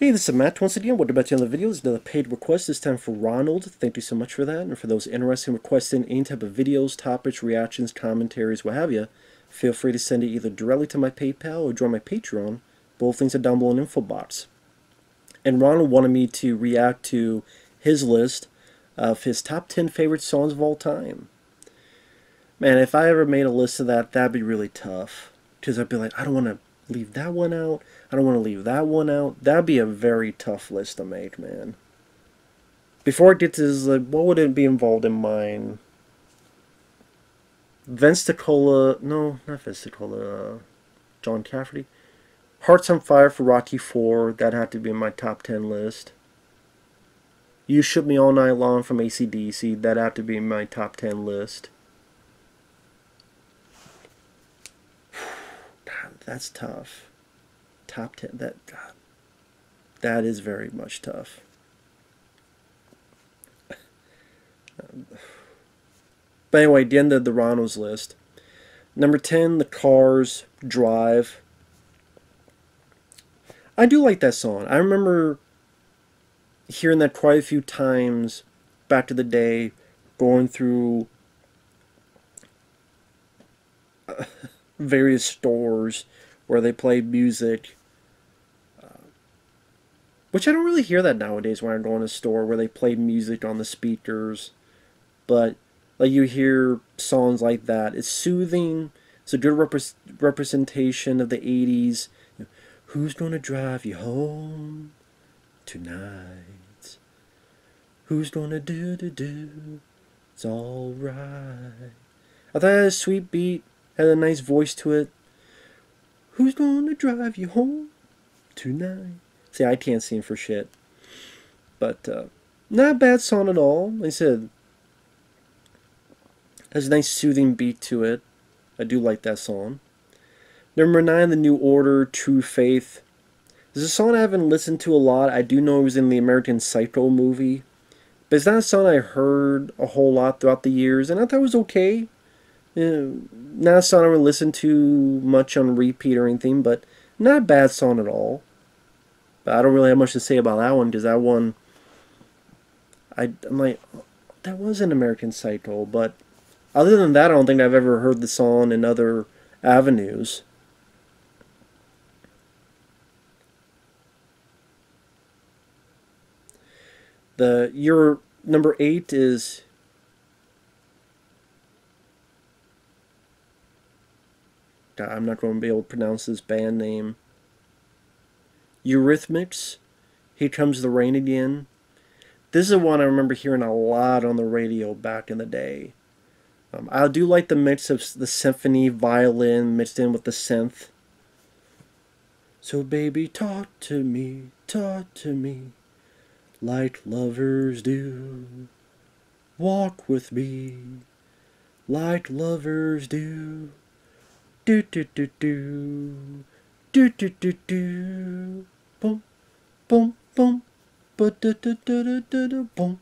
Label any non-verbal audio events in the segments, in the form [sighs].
Hey, this is Matt once again. Welcome back to another video. This is another paid request, this time for Ronald. Thank you so much for that. And for those interested in requesting any type of videos, topics, reactions, commentaries, what have you, feel free to send it either directly to my PayPal or join my Patreon. Both links are down below in the info box. And Ronald wanted me to react to his list of his top 10 favorite songs of all time. Man, if I ever made a list of that, that'd be really tough. Because I'd be like, I don't want to leave that one out. I don't want to leave that one out. That'd be a very tough list to make, man. Before I get to this, like, what would it be involved in mine? Vince DiCola, no, not Vince DiCola, uh, John Cafferty. Hearts on Fire for Rocky 4, that had to be in my top 10 list. You Shook Me All Night Long from ACDC, that had to be in my top 10 list. God, that's tough. Top 10 that God, that is very much tough. [sighs] But anyway the end of the Ronald's list number 10 the Cars Drive. I do like that song. I remember hearing that quite a few times back to the day going through [laughs] various stores where they play music uh, which I don't really hear that nowadays when I go in a store where they play music on the speakers. But like you hear songs like that. It's soothing. It's a good rep- representation of the 80s. Who's gonna drive you home tonight? Who's gonna do do do? It's alright. I thought it had a sweet beat, had a nice voice to it. Who's gonna drive you home tonight? See, I can't sing for shit. But, uh, not a bad song at all. Like I said, has a nice soothing beat to it. I do like that song. Number 9, The New Order, True Faith. This is a song I haven't listened to a lot. I do know it was in the American Psycho movie. But it's not a song I heard a whole lot throughout the years, and I thought it was okay. Uh, not a song I would listen to much on repeat or anything, but not a bad song at all. But I don't really have much to say about that one because that one, I, I'm like, that was an American Psycho, but other than that, I don't think I've ever heard the song in other avenues. The your number eight is I'm not going to be able to pronounce this band name. Eurythmics, Here Comes the Rain Again. This is one I remember hearing a lot on the radio back in the day. Um, I do like the mix of the symphony violin mixed in with the synth. So baby, talk to me, talk to me, like lovers do. Walk with me, like lovers do. Do do do do, do do do do boom, boom, boom, da da da da da da boom,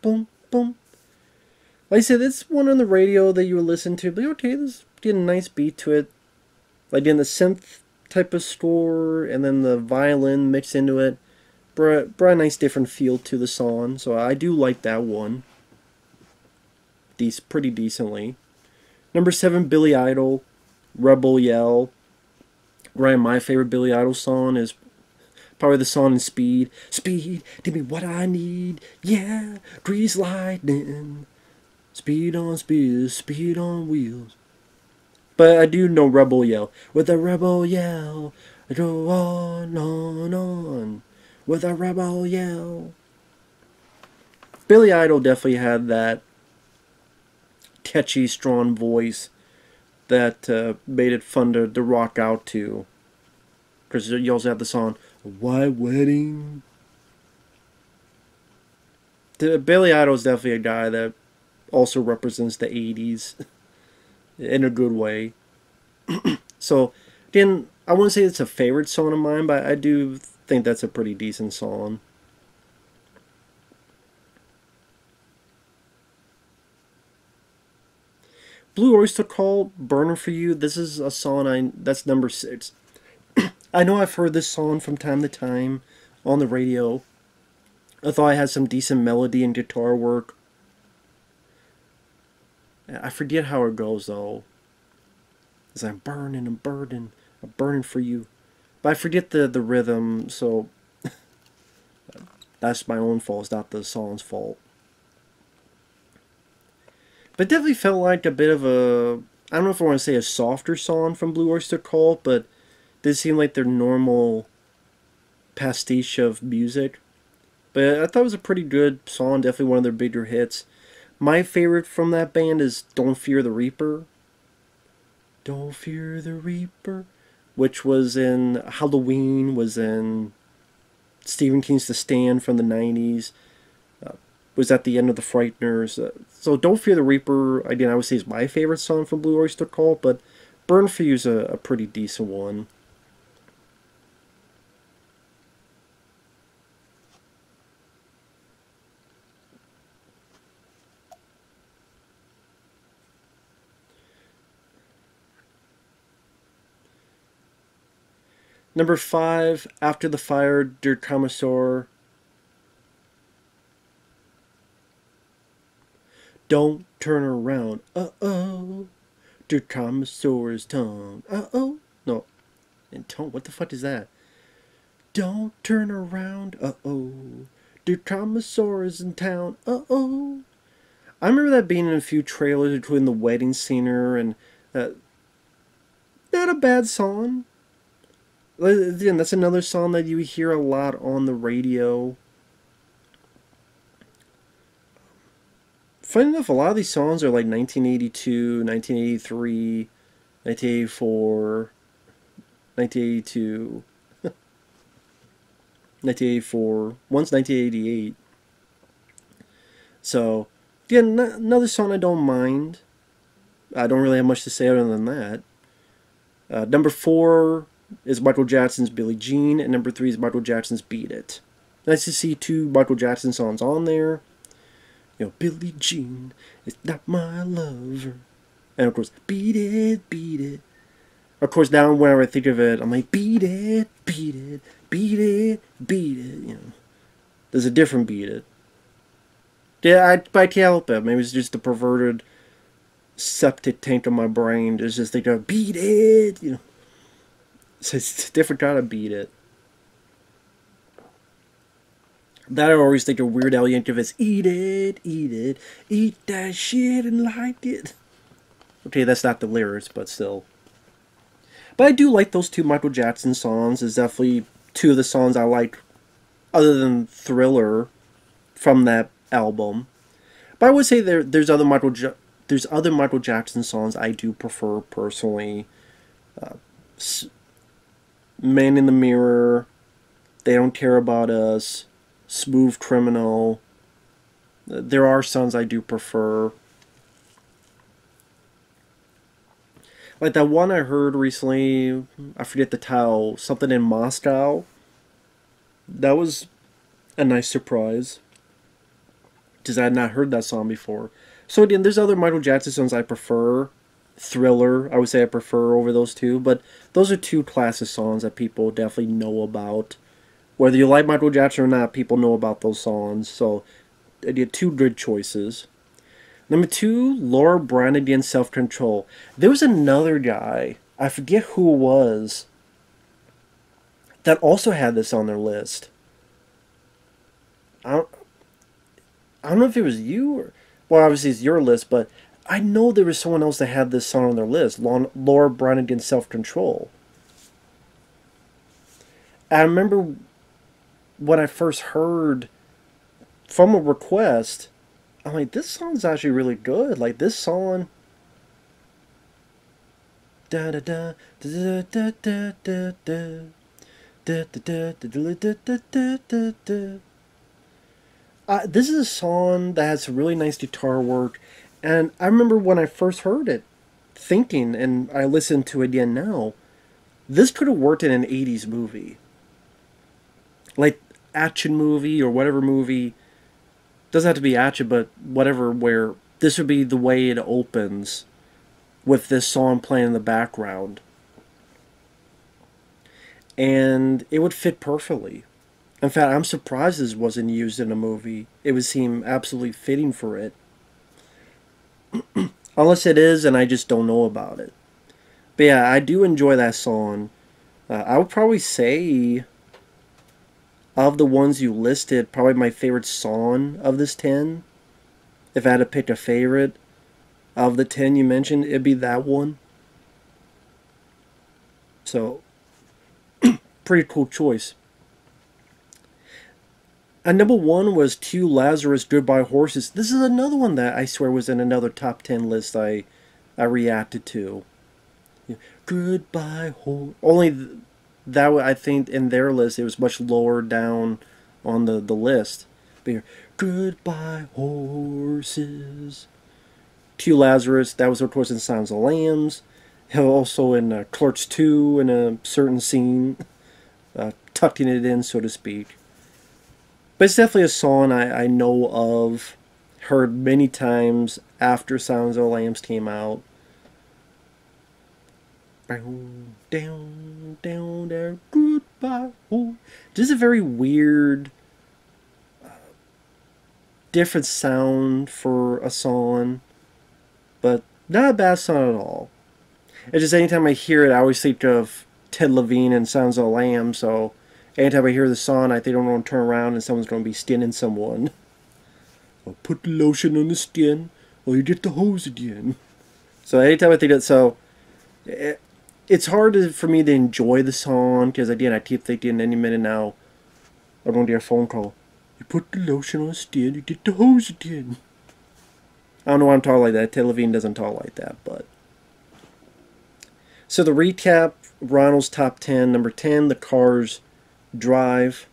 boom, boom. Like I said, it's one on the radio that you would listen to, but okay, this getting a nice beat to it. Like in the synth type of score, and then the violin mixed into it, brought, brought a nice different feel to the song. So I do like that one. These pretty decently. Number seven, Billy Idol, Rebel Yell. Right, my favorite Billy Idol song is Probably the song in Speed. Speed, give me what I need. Yeah, grease lightning. Speed on speed, speed on wheels. But I do know Rebel Yell. With a Rebel Yell, I go on, on, on. With a Rebel Yell. Billy Idol definitely had that catchy, strong voice that uh, made it fun to, to rock out to. Because he also had the song White Wedding. Billy Idol is definitely a guy that also represents the 80s [laughs] in a good way. [clears throat] so, again, I wouldn't say it's a favorite song of mine, but I do think that's a pretty decent song. Blue Oyster Cult, Burnin' for You. This is a song I that's number six. [clears throat] I know I've heard this song from time to time on the radio. I thought it had some decent melody and guitar work. I forget how it goes though. As I'm burning I'm burning, I'm burning for you. But I forget the, the rhythm, so [laughs] that's my own fault, it's not the song's fault. But definitely felt like a bit of a I don't know if I want to say a softer song from Blue Oyster Cult, but did seem like their normal pastiche of music. But I thought it was a pretty good song, definitely one of their bigger hits. My favorite from that band is Don't Fear the Reaper. Don't Fear the Reaper, which was in Halloween, was in Stephen King's The Stand from the 90s, uh, was at the end of The Frighteners. Uh, so Don't Fear the Reaper, again, I would say is my favorite song from Blue Oyster Cult, but Burn For You is a, a pretty decent one. Number five, After the Fire, Der Commissar. Don't turn around, uh oh. Der Commissar's tongue, uh oh. No, and tone, what the fuck is that? Don't turn around, uh oh. Der Commissar in town, uh oh. I remember that being in a few trailers between the wedding singer and. Uh, not a bad song Again, that's another song that you hear a lot on the radio. Funny enough, a lot of these songs are like 1982, 1983, 1984, [laughs] 1982, 1984, once 1988. So, again, another song I don't mind. I don't really have much to say other than that. Uh, number four, is Michael Jackson's Billie Jean, and number three is Michael Jackson's Beat It. Nice to see two Michael Jackson songs on there. You know, Billie Jean is not my lover. And of course, Beat It, Beat It. Of course, now whenever I think of it, I'm like, Beat It, Beat It, Beat It, Beat It. You know, there's a different Beat It. Yeah, I, I can't help it. Maybe it's just the perverted septic tank of my brain. It's just like, beat it, you know. So it's a different kind of beat it. That I always think of Weird Al Yankovic as eat it, eat it, eat that shit and like it. Okay, that's not the lyrics, but still. But I do like those two Michael Jackson songs. It's definitely two of the songs I like, other than Thriller, from that album. But I would say there there's other Michael there's other Michael Jackson songs I do prefer personally. Uh, Man in the Mirror, They Don't Care About Us, Smooth Criminal. There are songs I do prefer. Like that one I heard recently, I forget the title, something in Moscow. That was a nice surprise. Because I had not heard that song before. So again, there's other Michael Jackson songs I prefer. Thriller, I would say I prefer over those two, but those are two classic songs that people definitely know about. Whether you like Michael Jackson or not, people know about those songs, so I did two good choices. Number two, Laura Branigan Self Control. There was another guy, I forget who it was, that also had this on their list. I don't, I don't know if it was you or, well, obviously it's your list, but I know there was someone else that had this song on their list, Laura Branigan Self Control. I remember when I first heard from a request, I'm like, this song's actually really good. Like this song. Da da da da da da da da. Uh, this is a song that has really nice guitar work, and I remember when I first heard it, thinking, and I listened to it again now, this could have worked in an 80s movie. Like, action movie or whatever movie. Doesn't have to be action, but whatever, where this would be the way it opens with this song playing in the background. And it would fit perfectly. In fact, I'm surprised this wasn't used in a movie. It would seem absolutely fitting for it. [clears throat] Unless it is, and I just don't know about it. But yeah, I do enjoy that song. Uh, I would probably say, of the ones you listed, probably my favorite song of this 10. If I had to pick a favorite of the 10 you mentioned, it'd be that one. So, [clears throat] pretty cool choice. And number one was Q Lazarus Goodbye Horses. This is another one that I swear was in another top 10 list I, I reacted to. Goodbye Horse. Only that I think in their list it was much lower down on the, the list. But Goodbye Horses. Q Lazarus, that was of course in Sounds of Lambs. Also in uh, Clerks 2 in a certain scene. [laughs] Uh, tucking it in, so to speak. But it's definitely a song I, I know of, heard many times after Sounds of Lambs came out. Down, down, down there, goodbye. This is a very weird, uh, different sound for a song, but not a bad song at all. It's just anytime I hear it, I always think of Ted Levine and Sounds of Lamb, so anytime I hear the song, I think I'm going to turn around and someone's going to be skinning someone. [laughs] I'll put the lotion on the skin, or you get the hose again. [laughs] So anytime I think that, so it, it's hard to, for me to enjoy the song because again, I keep thinking any minute now I'm going to get a phone call. You put the lotion on the skin, you get the hose again. I don't know why I'm talking like that. Levine doesn't talk like that, but. So the recap Ronald's top 10. Number 10, The Cars Drive.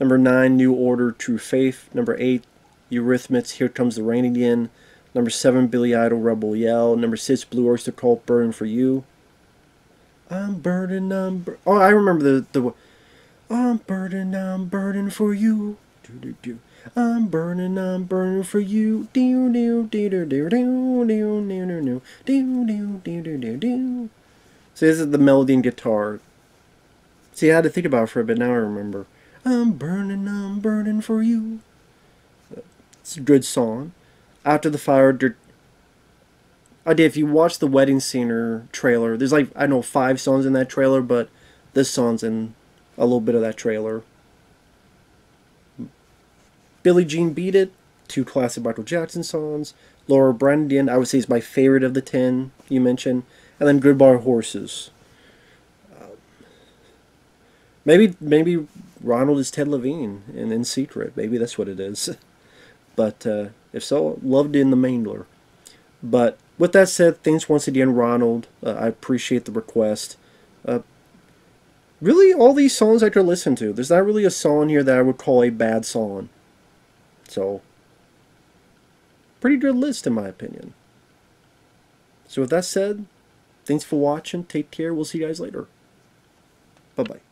Number 9, New Order, True Faith. Number 8, Eurythmics, Here Comes the Rain Again. Number 7, Billy Idol, Rebel Yell. Number 6, Blue Oyster Cult, Burn for You. I'm burning, I'm bur Oh, I remember the, the I'm burning, I'm burning for you. Do, do, do. I'm burning, I'm burning for you. Do, do, do, do, do, do, do, do, do, do, do, do, do, do, do. So this is the melody and guitar. See, I had to think about it for a bit. Now I remember. I'm burning, I'm burning for you. It's a good song. After the fire, I did. If you watch the Wedding Singer trailer, there's like I know five songs in that trailer, but this song's in a little bit of that trailer. Billie Jean Beat It, two classic Michael Jackson songs. Laura Branigan, I would say is my favorite of the ten you mentioned, and then Goodbye Horses. Maybe maybe Ronald is Ted Levine and in secret. Maybe that's what it is. [laughs] But uh, if so, loved in the Mangler. But with that said, thanks once again, Ronald. Uh, I appreciate the request. Uh, really, all these songs I could listen to. There's not really a song here that I would call a bad song. So, pretty good list in my opinion. So with that said, thanks for watching. Take care. We'll see you guys later. Bye-bye.